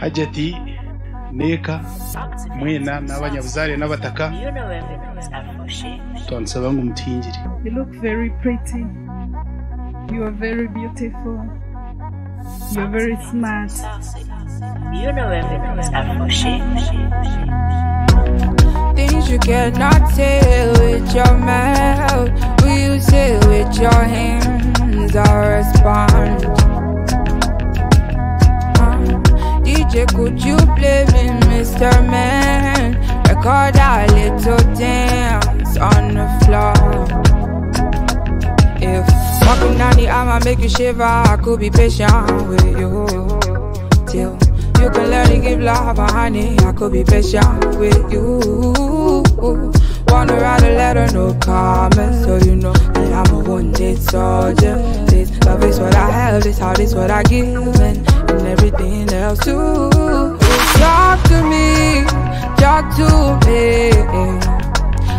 hajati neka mwena n'abanyabuzare n'abataka twansaba ngo umutingire You look very pretty. You are very beautiful. You're very smart. you know Things you cannot say with your mouth, will you say with your hands? You me, Mr. Man? Record a little dance on the floor. If walking down the might make you shiver, I could be patient with you till you can learn to give love, honey. I could be patient with you. Wanna write a letter, no comment, so you know that I'm a wounded soldier. This love is what I have, this heart is what I give, and, and everything else too. Talk to me.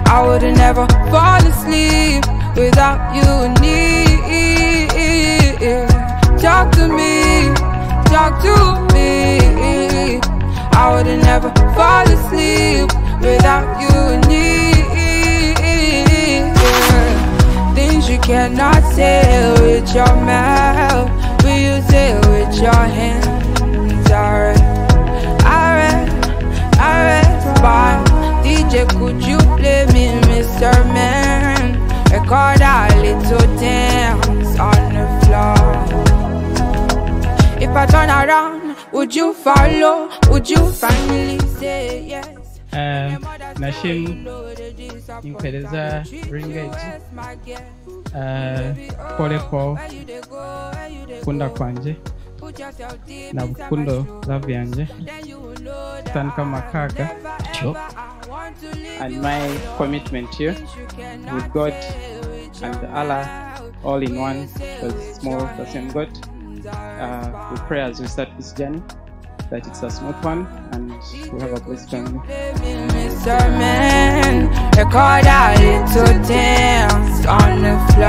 I would've never fall asleep without you near. Talk to me, talk to me. I would've never fall asleep without you near. Things you cannot say with your mouth, will you say with your hands? DJ, could you play me, Mr. Man? Record a little dance on the floor. If I turn around, would you follow? Would you finally say yes? Eh, nashim impereza ringage eh, pole kwa kukunda kwanje na bukundo love yanje stand kama kaka and my commitment here with God and Allah all in one because small the same God uh, we pray as we start this journey that it's a smooth one and we have a blessed Mr. Man, record dance on the floor.